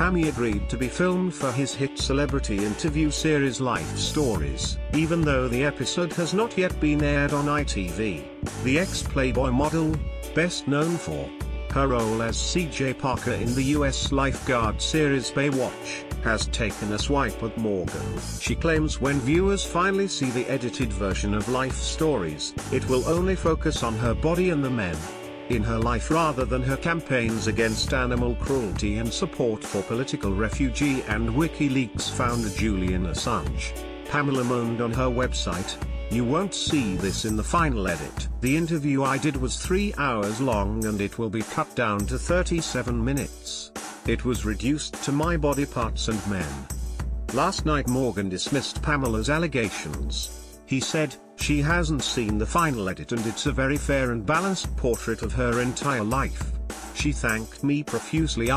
Pammy agreed to be filmed for his hit celebrity interview series Life Stories, even though the episode has not yet been aired on ITV. The ex-Playboy model, best known for her role as CJ Parker in the US lifeguard series Baywatch, has taken a swipe at Morgan. She claims when viewers finally see the edited version of Life Stories, it will only focus on her body and the men in her life rather than her campaigns against animal cruelty and support for political refugee and WikiLeaks founder Julian Assange. Pamela moaned on her website, you won't see this in the final edit. The interview I did was 3 hours long and it will be cut down to 37 minutes. It was reduced to my body parts and men. Last night Morgan dismissed Pamela's allegations. He said, she hasn't seen the final edit and it's a very fair and balanced portrait of her entire life. She thanked me profusely